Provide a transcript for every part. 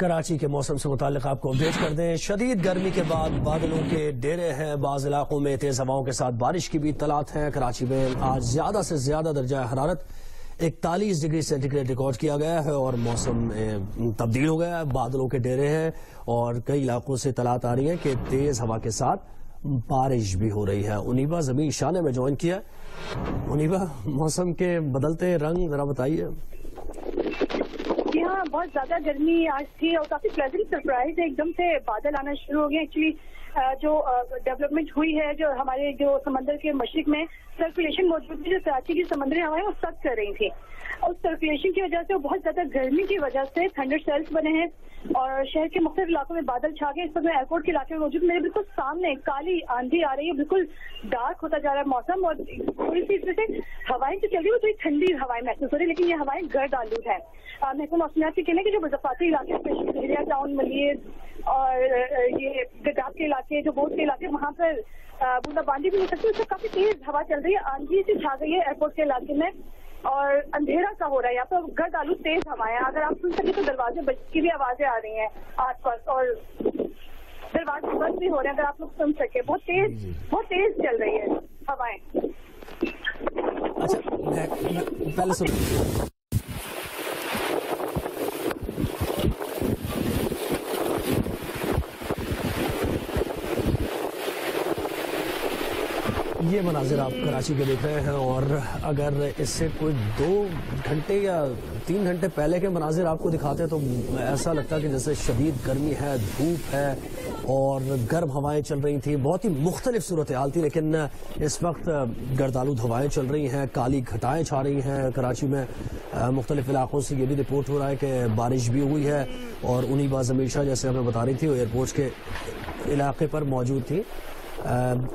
कराची के मौसम से मुतालिक आपको अपडेट कर दें। शदीद गर्मी के बाद बादलों के डेरे हैं। बाज इलाकों में तेज हवाओं के साथ बारिश की भी इतलात हैं। कराची में आज ज़्यादा से ज़्यादा दर्जा हरारत। इकतालीस डिग्री सेंटीग्रेड रिकॉर्ड किया गया है और मौसम तब्दील हो गया है। बादलों के डेरे हैं और कई इलाकों से इतलात आ रही है कि तेज हवा के साथ बारिश भी हो रही है। उनीबा ज़मीन शाह ने में ज्वाइन किया उनीबा मौसम के बदलते रंग जरा बताइए। जी हाँ बहुत ज़्यादा गर्मी आज थी और काफ़ी प्लेजेंट सरप्राइज़ है। एकदम से बादल आना शुरू हो गए। एक्चुअली जो डेवलपमेंट हुई है, जो हमारे, जो समंदर के मशरक में सर्कुलेशन मौजूद थी, जो कराची की समंदरी हवाएँ, वो सख्त कर रही थी। उस सर्कुलेशन की वजह से बहुत ज़्यादा गर्मी की वजह से थंडर सेल्स बने हैं और शहर के मुख्तलिफ़ इलाकों में बादल छा गए। इस वक्त एयरपोर्ट के इलाके में मौजूद, मेरे बिल्कुल सामने काली आंधी आ रही है। बिल्कुल डार्क होता जा रहा है मौसम और थोड़ी सी इसमें से हवाएँ तो चल रही है थोड़ी ठंडी हवाएँ महसूस हो रही है, लेकिन ये हवाएँ गर्द आलूद है। महकूम मौसमियात के कहने के जो मुजफ्फाती इलाके स्पेशली टाउन मलियद और ये गदाब के इलाके जो बोट के इलाके वहाँ पर बूंदाबांदी भी हो सकती है। उससे काफ़ी तेज हवा चल रही है। आंधी से छा गई है एयरपोर्ट के इलाके में और अंधेरा सा हो रहा है। यहाँ पर गर्द आलू तेज हवाएँ अगर आप सुन सके तो दरवाजे की भी आवाज़ें आ रही हैं आसपास और दरवाजे बंद भी हो रहे हैं। अगर आप लोग सुन सके बहुत तेज बहुत तेज चल रही है हवाएँ। अच्छा मैं, मैं पहले सुन ये मनाजिर आप कराची के देख रहे हैं और अगर इससे कोई दो घंटे या तीन घंटे पहले के मनाजिर आपको दिखाते हैं तो ऐसा लगता कि जैसे शदीद गर्मी है, धूप है और गर्म हवाएँ चल रही थी। बहुत ही मुख्तलिफ़ सूरत हाल थी, लेकिन इस वक्त गर्दालू हवाएँ चल रही हैं, काली घटाएँ छा रही हैं कराची में। मुख्तलिफ़ इलाकों से ये भी रिपोर्ट हो रहा है कि बारिश भी हुई है और उन्हीं बाज हमेशा, जैसे हमें बता रही थी एयरपोर्ट के इलाके पर मौजूद थी।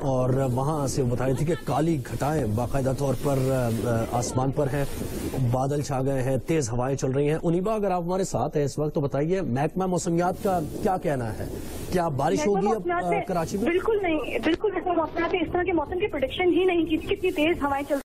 और वहाँ से बता रही थी कि काली घटाएँ बाकायदा तौर पर आसमान पर हैं। बादल छा गए हैं तेज हवाएँ चल रही हैं। उनीबा अगर आप हमारे साथ हैं इस वक्त तो बताइए महकमा मौसमियात का क्या कहना है? क्या बारिश होगी अब कराची में? बिल्कुल नहीं बिल्कुल ऐसा मौसम इस तरह के मौसम की प्रोडिक्शन ही नहीं की कितनी तेज हवाएँ चल